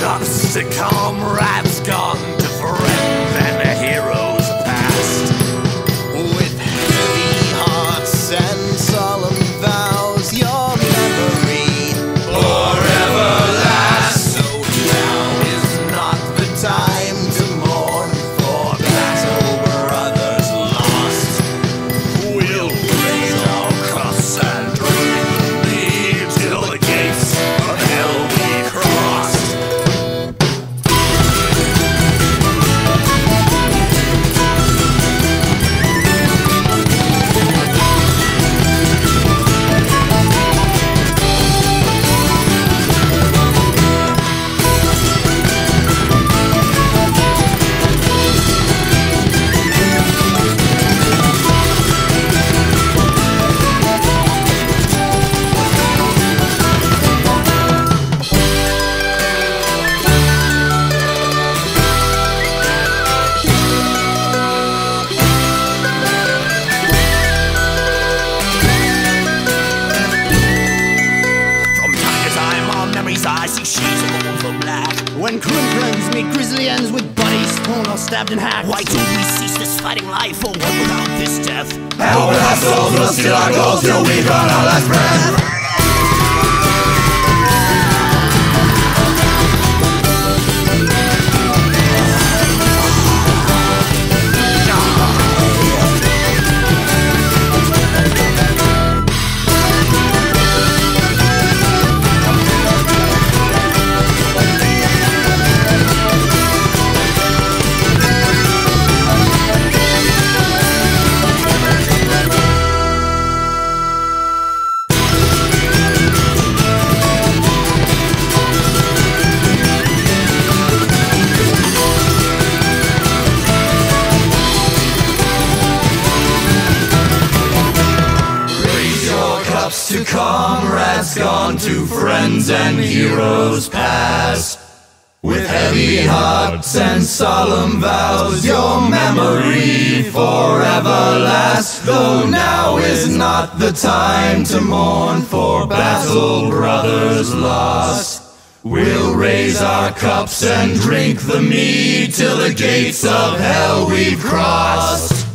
toxic comrade's gone. When crew friends meet grisly ends with bodies torn or stabbed and hacked. Why don't we cease this fighting life for one without this death? Hell will have souls, we'll steal our gold till we burn our last breath. To comrades gone, to friends and heroes past. With heavy hearts and solemn vows, your memory forever lasts. Though now is not the time to mourn for battle brothers lost. We'll raise our cups and drink the mead till the gates of hell we've crossed.